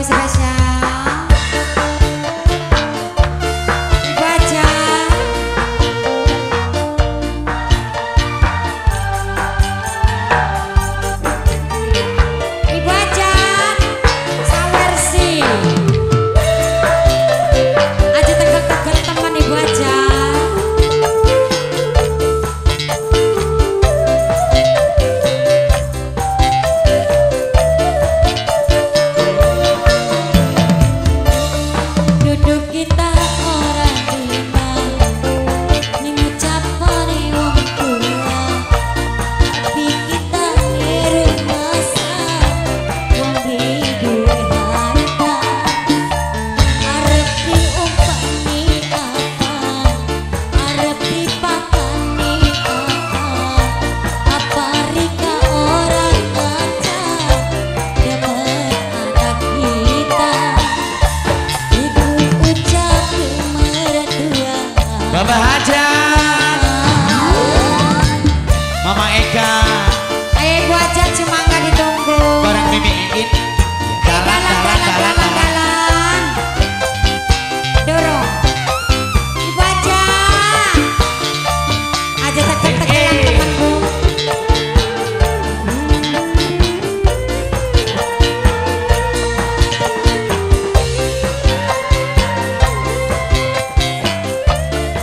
always the best. of a high town.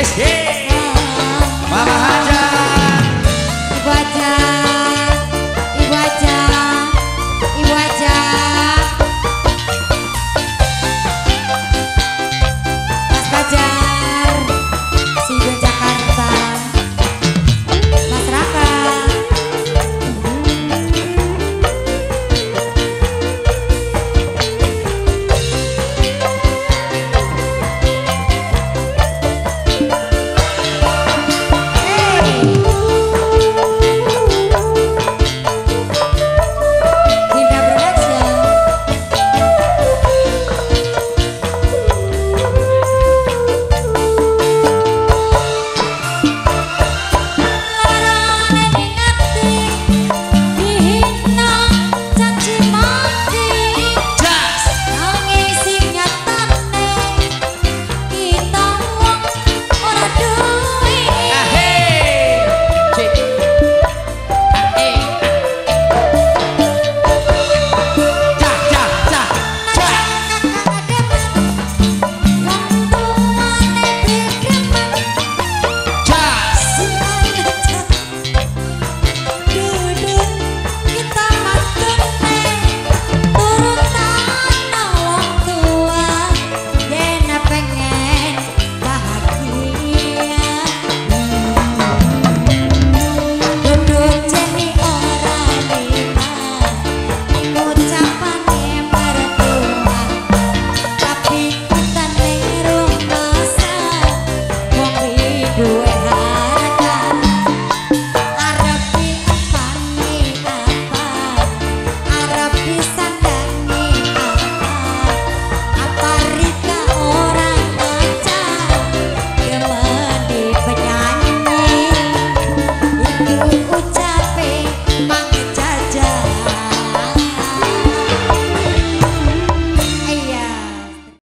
es eh.